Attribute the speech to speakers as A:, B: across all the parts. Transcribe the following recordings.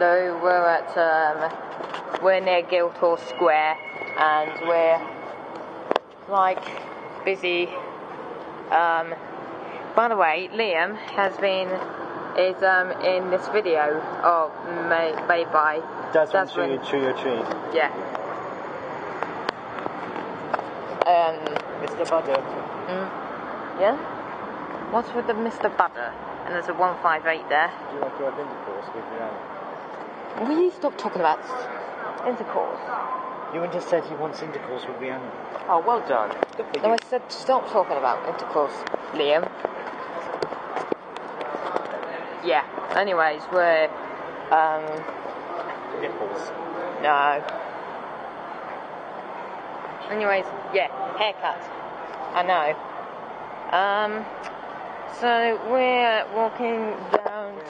A: Hello, we're at um, we're near Guildhall Square, and we're like busy. Um, by the way, Liam has been is um in this video of made, made by
B: Desmond
A: Desmond.
B: Tree, Tree or Tree.
A: yeah. Um,
B: Mr. Butter.
A: mm, yeah. What's with the Mr. Butter? And there's a 158 there.
B: Do you want to have intercourse with Rihanna?
A: Will you stop talking about intercourse?
B: You just said he wants intercourse with Rihanna.
C: Oh, well done. Good for
A: No,
C: you.
A: I said stop talking about intercourse, Liam. Yeah. Anyways, we're um
B: Nipples.
A: no. Anyways, yeah, haircut. I know. Um so we're walking down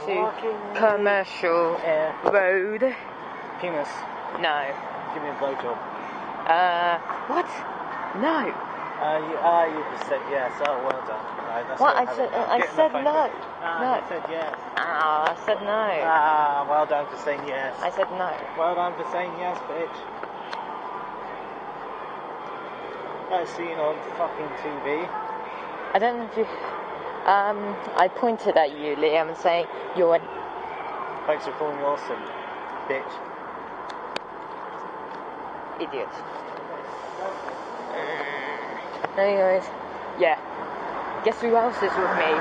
A: to commercial
B: Yeah.
A: road.
B: Penis.
A: No.
B: Give me a blowjob.
A: Uh what? No.
B: Uh, you, uh, you just said yes. Oh, well done. Right, that's
A: What? I said-. I
B: Get in the
A: said no.
B: Ah,
A: No.
B: you said yes.
A: Ah, I said no.
B: Ah, well done for saying yes.
A: I said no.
B: Well done for saying yes, bitch. That's seen on fucking TV.
A: I don't know if you. Um, I pointed at you, Liam, and saying you're an
B: Thanks for calling me awesome, bitch.
A: idiot. Anyways, yeah. Guess who else is with me?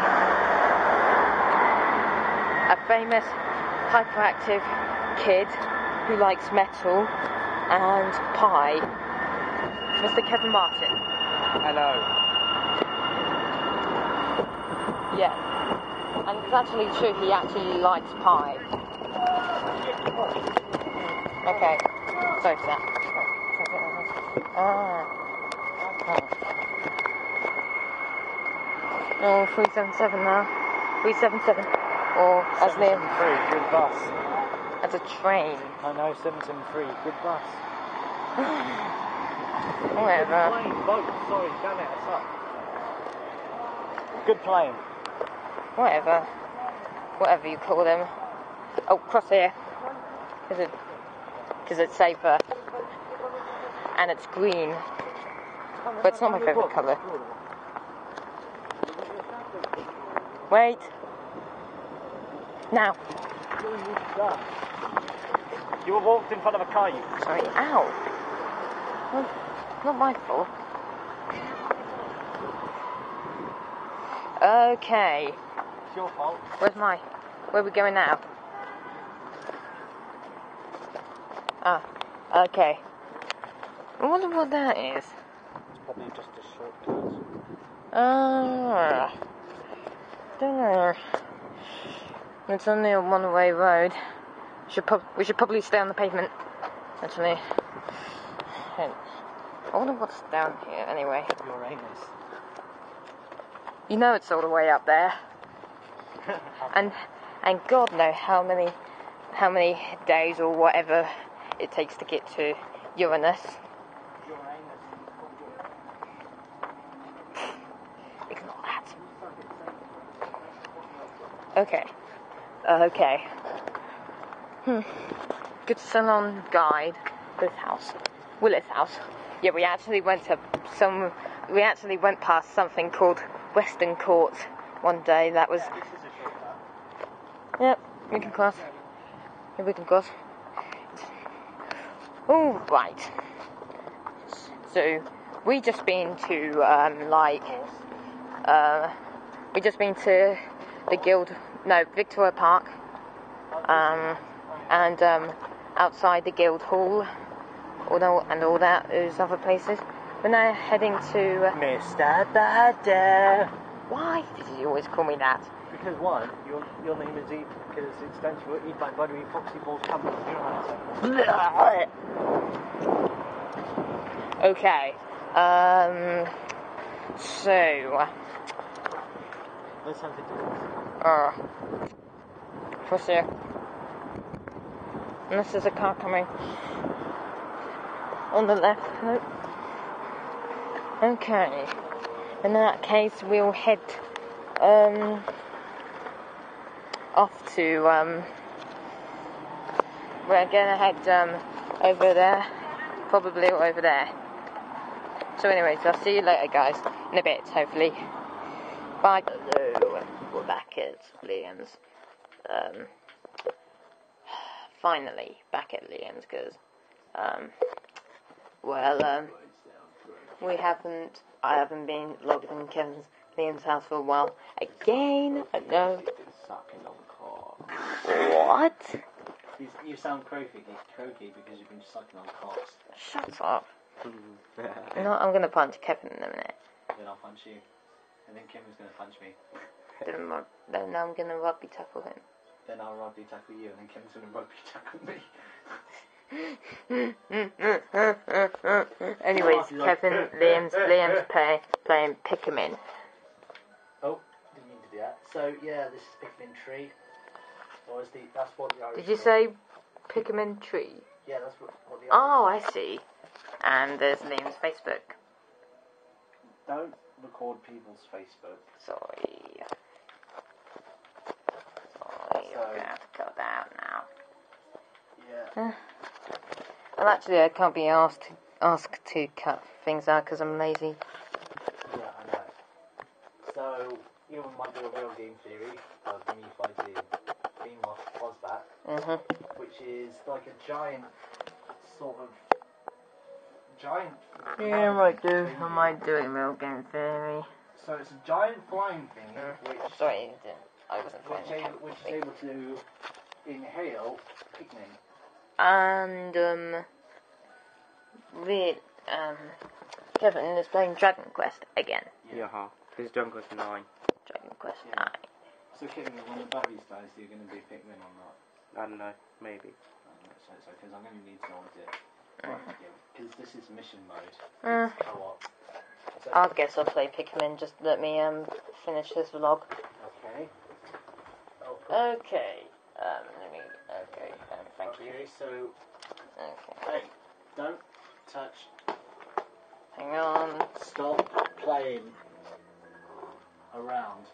A: A famous, hyperactive kid who likes metal and pie. Mr. Kevin Martin.
C: Hello.
A: Yeah. And it's actually true, he actually likes pie. Okay. Sorry for that. Ah. Oh, 377 now. 377. Or as near
B: 773, good bus.
A: as a train.
B: I know, 773, good bus.
A: Whatever.
B: Plane, boat, sorry, damn it, it's up. Good plane.
A: Whatever. Whatever you call them. Oh, cross here. Because it, cause it's safer. And it's green. But it's not my favourite colour. Wait. Now.
B: You were walked in front of a car, you.
A: Sorry. Ow. Well, not my fault. Okay.
B: It's your fault.
A: Where's my? Where are we going now? Ah, okay. I wonder what that is.
B: It's probably just a shortcut.
A: Ah, don't know. It's only a one-way road. Should we should probably stay on the pavement. Actually, I wonder what's down here. Anyway,
B: Your anus.
A: you know it's all the way up there. and and God know how many how many days or whatever it takes to get to Uranus. Ignore that. Okay. Okay. Hmm. Good salon guide. This house. Willis House. Yeah, we actually went to some. We actually went past something called Western Court one day. That was.
B: This is a shortcut.
A: Yep. We can cross. Yeah, we can cross. All right. So we just been to um, like uh, we just been to the Guild no Victoria Park um, and um, outside the Guild Hall all and all that those other places. We're now heading to
B: Mr. Butter.
A: why did you always call me that?
B: Because one, your your name is E because it stands for Eat by Buttery Foxy Balls Company. You know how to.
A: Okay. Um. So.
B: Let's have the
A: Uh. What's And this is a car coming. On the left. Nope. Okay. In that case, we'll head um off to um we're gonna head um, over there, probably over there. So, anyways, I'll see you later, guys, in a bit, hopefully. Bye. Hello, we're back at Liam's. Um, finally, back at Liam's, because, um, well, um, we haven't, I haven't been logged in Kevin's, Liam's house for a while. Again, I What?
B: You, sound croaky, croaky because you've been sucking on cocks.
A: Shut up. No, I'm gonna punch Kevin in a minute.
B: Then I'll punch you. And then Kim is going to punch me.
A: Then, I'm- then I'm gonna rugby tackle him.
B: Then I'll rugby tackle you, and then Kim's going to rugby tackle me.
A: Anyways, Kevin, Liam's Liam's play, playing Pikmin.
B: Oh, didn't mean to do that. So yeah, this is Pikmin tree. Or is the that's what the Irish
A: Did you
B: call-
A: say Pikmin tree?
B: Yeah, that's what, what the
A: Oh, I see. And there's Liam's Facebook.
B: Don't record people's Facebook.
A: Sorry. Sorry, you're gonna have to cut that out now.
B: Yeah.
A: Well, actually, I can't be asked to, asked to cut things out because I'm lazy.
B: Yeah, I know. So you might do a real game theory of me fighting Ozbat,
A: Mhm.
B: which is like a giant sort of giant.
A: Yeah, I might do. I might do a real game theory.
B: So it's a giant flying thing which
A: Sorry. I wasn't
B: which, able, which is able to inhale Pikmin.
A: And um, we um, Kevin is playing Dragon Quest again.
C: Yeah, huh. This is Jungle 9.
A: Dragon Quest
B: Yeah.
A: Nine.
B: So Kevin, when the batteries dies, are you going to be Pikmin or not?
C: I don't know, maybe.
B: So, so, because I'm going to need to know it. Because this is mission mode.
A: Uh,
B: It's co-op. So,
A: I guess I'll play Pikmin. Just let me um finish this vlog.
B: okay. Oh,
A: Okay. Um, let me. Okay. Um, thank you.
B: okay, so
A: Okay.
B: hey, don't touch.
A: Hang on.
B: Stop playing around.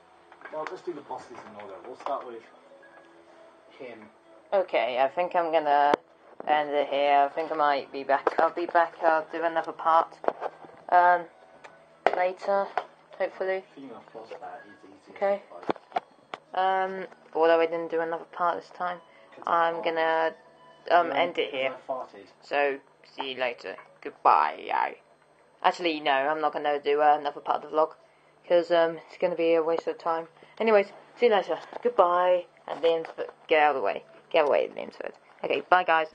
B: Well, let's do the bosses in order. We'll start with him.
A: Okay, I think I'm gonna end it here. I think I might be back. I'll be back. I'll do another part um, later, hopefully.
B: Female Frostbat is easier.
A: Okay. Um, although I didn't do another part this time, I'm gonna um, end it here. So see you later. Goodbye. Actually, no, I'm not gonna do uh, another part of the vlog because um, it's gonna be a waste of time. Anyways, see you later. Goodbye. And then get out of the way. Get away, Liamsford. Okay, bye guys.